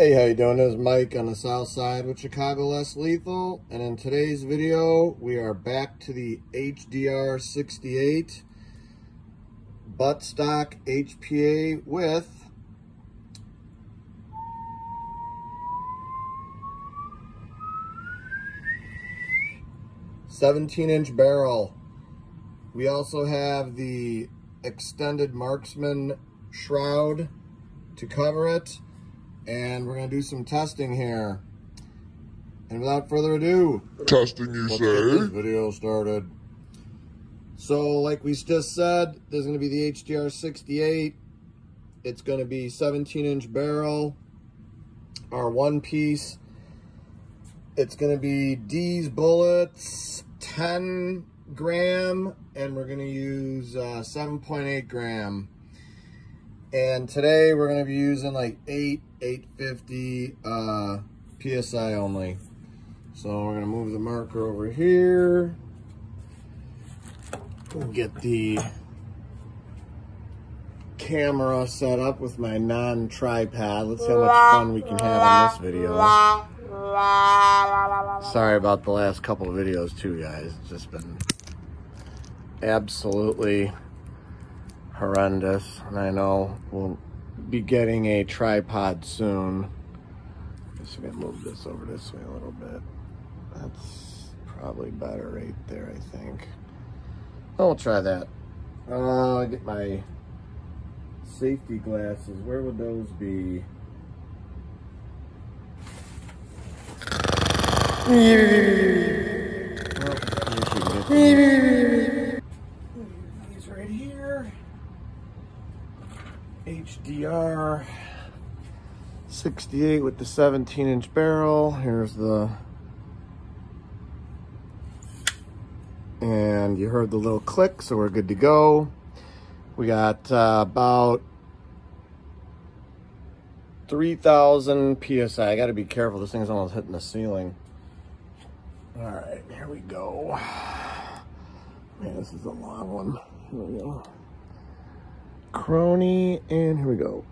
Hey, how you doing? This is Mike on the south side with Chicago Less Lethal. And in today's video, we are back to the HDR 68 buttstock HPA with Seventeen inch barrel. We also have the extended marksman shroud to cover it and we're gonna do some testing here. And without further ado, testing you let's say? get this video started. So like we just said, there's gonna be the HDR 68. It's gonna be 17 inch barrel, our one piece. It's gonna be Deez bullets, 10 gram, and we're gonna use uh, 7.8 gram. And today we're gonna be using like eight 850 uh, PSI only. So we're gonna move the marker over here. We'll get the camera set up with my non-tripod. Let's see how much fun we can have on this video. Sorry about the last couple of videos too, guys. It's just been absolutely horrendous. And I know we'll be getting a tripod soon. Just gonna move this over this way a little bit. That's probably better right there, I think. We'll try that. Uh, I get my safety glasses. Where would those be? These right here. HDR 68 with the 17 inch barrel. Here's the, and you heard the little click, so we're good to go. We got uh, about 3,000 PSI. I gotta be careful, this thing's almost hitting the ceiling. All right, here we go. Man, this is a long one. Here we go. Chrony, and here we go.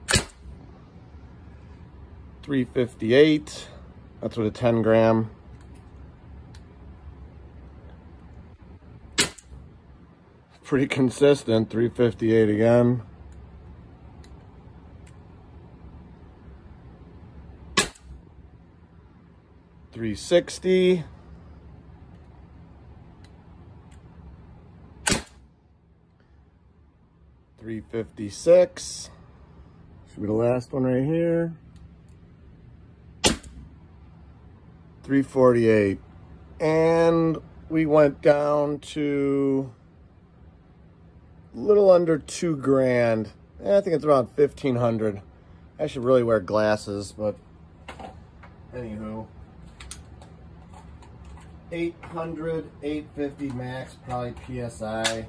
358. That's with a 10 gram. Pretty consistent, 358 again. Three sixty. 356. Should be the last one right here. 348. And we went down to a little under two grand. Eh, I think it's around 1500. I should really wear glasses, but anywho. 800, 850 max, probably PSI.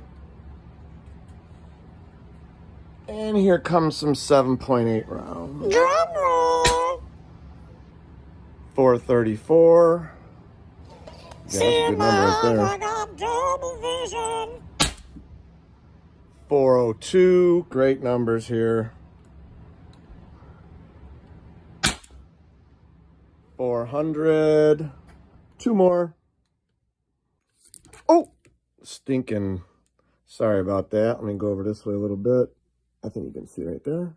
And here comes some 7.8 rounds. Drum roll. 434. Yeah, that's a good number right there. 402. Great numbers here. 400. Two more. Oh, stinking. Sorry about that. Let me go over this way a little bit. I think you can see right there.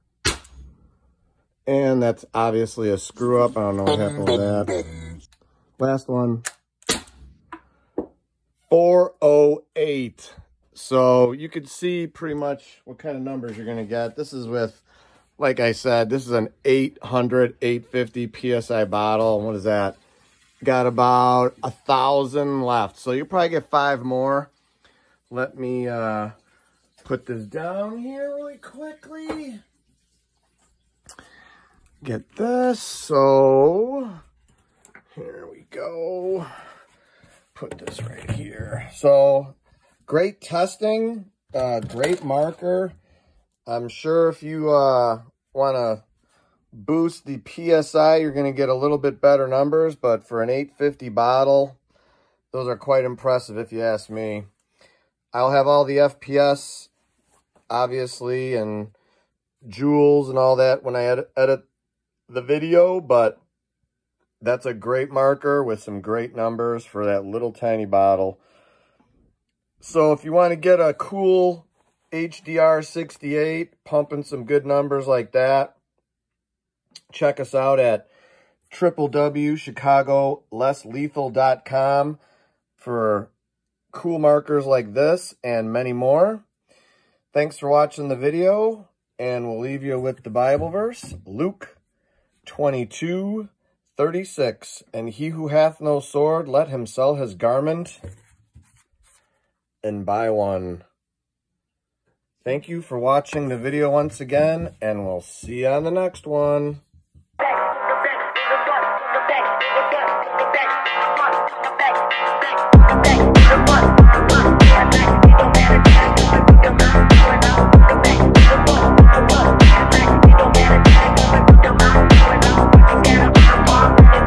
And that's obviously a screw up. I don't know what happened with that. Last one. 408. So you can see pretty much what kind of numbers you're going to get. This is with, like I said, this is an 800, 850 PSI bottle. What is that? Got about a thousand left. So you probably get five more. Let me uh, put this down here really quickly. Get this. So here we go. Put this right here. So great testing. Uh, great marker. I'm sure if you uh, want to boost the PSI, you're going to get a little bit better numbers. But for an 850 bottle, those are quite impressive if you ask me. I'll have all the FPS obviously, and joules and all that when I edit, edit the video, but that's a great marker with some great numbers for that little tiny bottle. So if you want to get a cool HDR 68, pumping some good numbers like that, check us out at www.chicagolesslethal.com for cool markers like this and many more. Thanks for watching the video, and we'll leave you with the Bible verse, Luke 22, 36. And he who hath no sword, let him sell his garment and buy one. Thank you for watching the video once again, and we'll see you on the next one.